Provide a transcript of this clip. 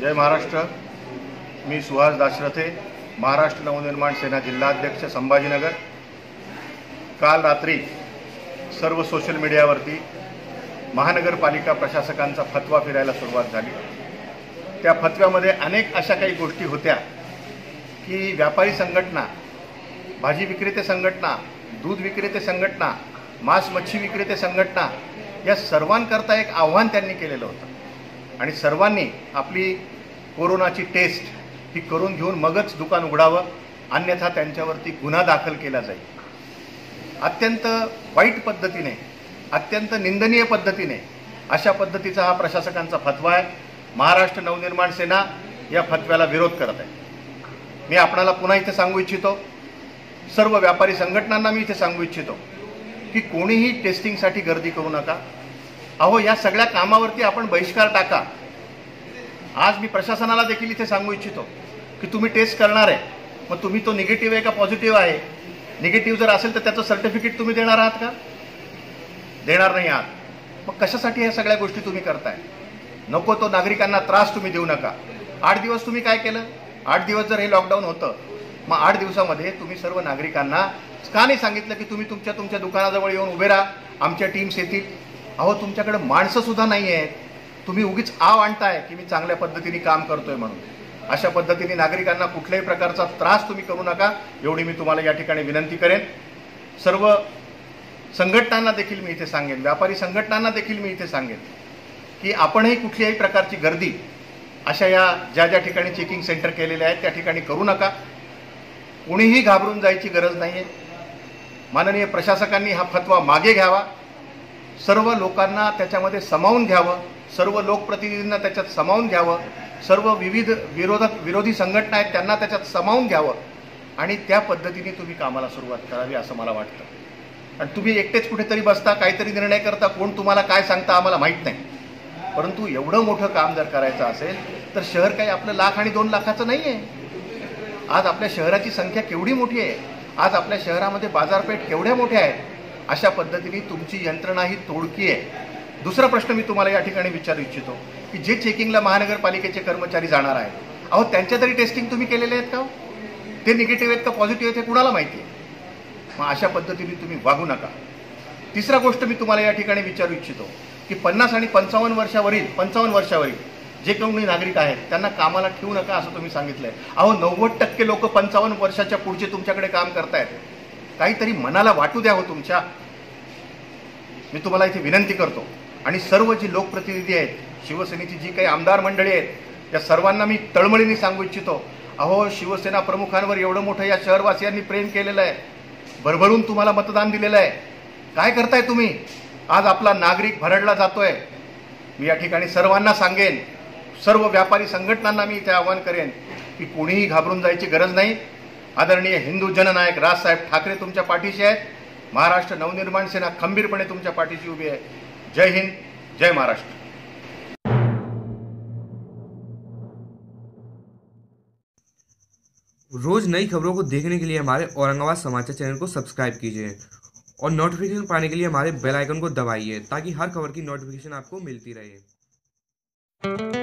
जय महाराष्ट्र. मी सुहास दाशरथे महाराष्ट्र नवनिर्माण सेना जिल्हाध्यक्ष संभाजीनगर. काल रात्री सर्व सोशल मीडियावरती महानगरपालिका प्रशासकांचा फतवा फिरायला सुरुवात झाली. त्या फतव्यामध्ये अनेक अशा काही गोष्टी होत्या की व्यापारी संघटना भाजी विक्रेते संघटना दूध विक्रेते संघटना मांस मच्छी विक्रेते संघटना या सर्वांकरता एक आव्हान त्यांनी केलेलं होतं. आणि सर्वांनी आपली कोरोनाची टेस्ट ही करून घेऊन मगच दुकान उघडावं अन्यथा त्यांच्यावरती गुन्हा दाखल केला जाईल. अत्यंत वाईट पद्धतीने अत्यंत निंदनीय पद्धतीने अशा पद्धतीचा हा प्रशासकांचा फतवा आहे. महाराष्ट्र नवनिर्माण सेना या फतव्याला विरोध करत आहे. मी आपणाला पुन्हा इथे सांगू इच्छितो सर्व व्यापारी संघटनांना मी इथे सांगू इच्छितो की कोणीही टेस्टिंगसाठी गर्दी करू नका. अहो या सगळ्या कामावरती आपण बहिष्कार टाका. आज मी प्रशासनाला देखील इथे सांगू इच्छितो की तुम्ही टेस्ट करणार आहे. मग तुम्ही तो निगेटिव्ह आहे का पॉझिटिव्ह आहे? निगेटिव्ह जर असेल तर त्याचं सर्टिफिकेट तुम्ही देणार आहात का? देणार नाही आहात. मग कशासाठी ह्या सगळ्या गोष्टी तुम्ही करताय? नको तो नागरिकांना त्रास तुम्ही देऊ नका. आठ दिवस तुम्ही काय केलं? आठ दिवस जर हे लॉकडाऊन होतं मग आठ दिवसामध्ये तुम्ही सर्व नागरिकांना का नाही सांगितलं की तुम्ही तुमच्या तुमच्या दुकानाजवळ येऊन उभे राहा? आमच्या टीम्स येतील. अहो तुमच्याकडे माणसं सुद्धा नाही आहेत तुम्ही उगीच आव आणताय की मी चांगल्या पद्धतीने काम करतोय म्हणून. अशा पद्धतीने नागरिकांना कुठल्याही प्रकारचा त्रास तुम्ही करू नका. एवढी मी तुम्हाला या ठिकाणी विनंती करेन. सर्व संघटनांना देखील मी इथे सांगेन. व्यापारी संघटनांना देखील मी इथे सांगेन की आपणही कुठल्याही प्रकारची गर्दी अशा या ज्या ज्या ठिकाणी चेकिंग सेंटर केलेले आहेत त्या ठिकाणी करू नका. कुणीही घाबरून जायची गरज नाही आहे माननीय प्रशासकांनी हा फतवा मागे घ्यावा. सर्व लोकांना त्याच्यामध्ये सामावून घ्यावं सर्व लोकप्रतिनिधींना त्याच्यात सामावून घ्यावं सर्व विविध विरोधक विरोधी संघटना आहेत त्यांना त्याच्यात सामावून घ्यावं. आणि त्या पद्धतीने तुम्ही कामाला सुरुवात करावी असं मला वाटतं. आणि तुम्ही एकटेच कुठेतरी बसता काहीतरी निर्णय करता कोण तुम्हाला काय सांगता आम्हाला माहीत नाही. परंतु एवढं मोठं काम जर करायचं असेल तर शहर काही आपलं लाख आणि दोन लाखाचं नाही आहे आज आपल्या शहराची संख्या केवढी मोठी आहे? आज आपल्या शहरामध्ये बाजारपेठ केवढ्या मोठ्या आहेत? अशा पद्धतीने तुमची यंत्रणा ही तोडकी आहे. दुसरा प्रश्न मी तुम्हाला या ठिकाणी विचारू इच्छितो की जे चेकिंगला महानगरपालिकेचे कर्मचारी जाणार आहेत अहो त्यांच्या तरी टेस्टिंग तुम्ही केलेले आहेत का हो? ते निगेटिव्ह आहेत का पॉझिटिव्ह आहेत हे कुणाला माहिती आहे? मग अशा पद्धतीने तुम्ही वागू नका. तिसरा गोष्ट मी तुम्हाला या ठिकाणी विचारू इच्छितो की पन्नास आणि पंचावन्न वर्षावरील पंचावन्न वर्षावरील जे कोणी नागरिक आहेत त्यांना कामाला ठेवू नका असं तुम्ही सांगितलंय. अहो नव्वद टक्के लोक पंचावन्न वर्षाच्या पुढचे तुमच्याकडे काम करतायत. काहीतरी मनाला वाटू द्या हो तुमच्या. मी तुम्हाला इथे विनंती करतो. आणि सर्व जी लोकप्रतिनिधी आहेत शिवसेनेची जी काही आमदार मंडळी आहेत या सर्वांना मी तळमळीने सांगू इच्छितो. अहो शिवसेना प्रमुखांवर एवढं मोठं या शहरवासियांनी प्रेम केलेलं आहे. भरभरून तुम्हाला मतदान दिलेलं आहे. काय करताय तुम्ही? आज आपला नागरिक भरडला जातोय. मी या ठिकाणी सर्वांना सांगेन सर्व व्यापारी संघटनांना मी इथे आवाहन करेन की कोणीही घाबरून जायची गरज नाही. आदरणीय हिंदू जननायक राजसाहेब ठाकरे तुमच्या पाठीशी आहेत. महाराष्ट्र नवनिर्माण सेना खंबीरपणे तुमच्या पाठीशी उभी आहे. जय हिंद, जय महाराष्ट्र. रोज नई खबरों को देखने के लिए हमारे औरंगाबाद समाचार चैनल को सब्सक्राइब कीजिए और नोटिफिकेशन पाने के लिए हमारे बेल आइकन को दबाइए ताकि हर खबर की नोटिफिकेशन आपको मिलती रहे।